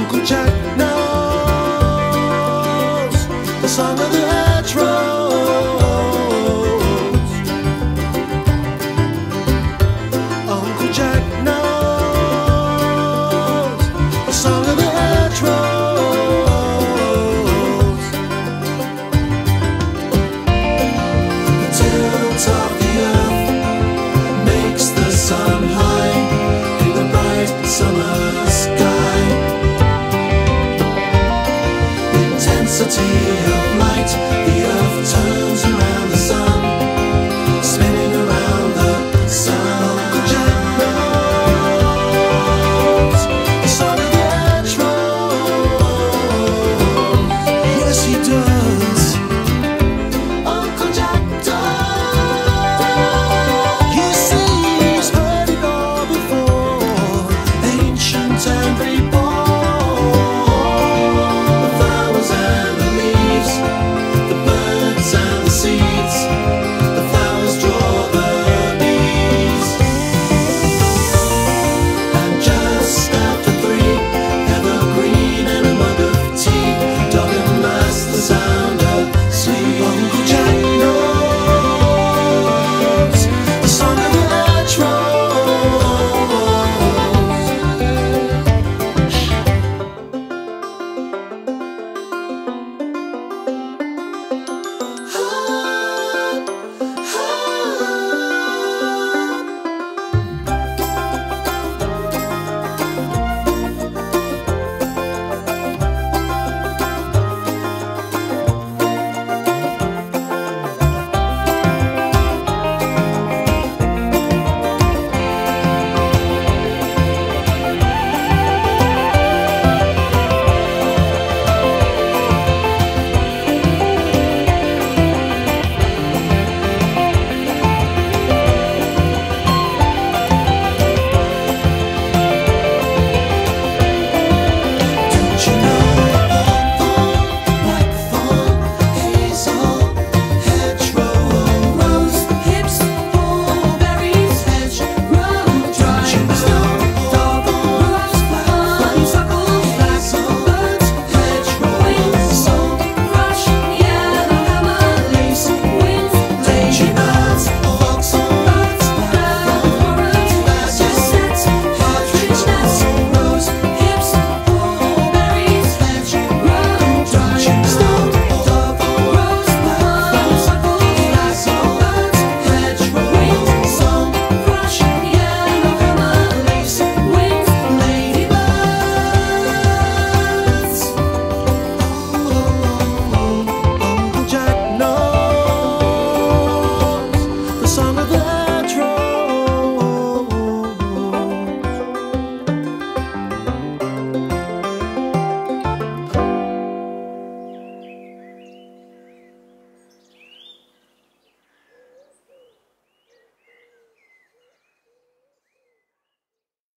nunca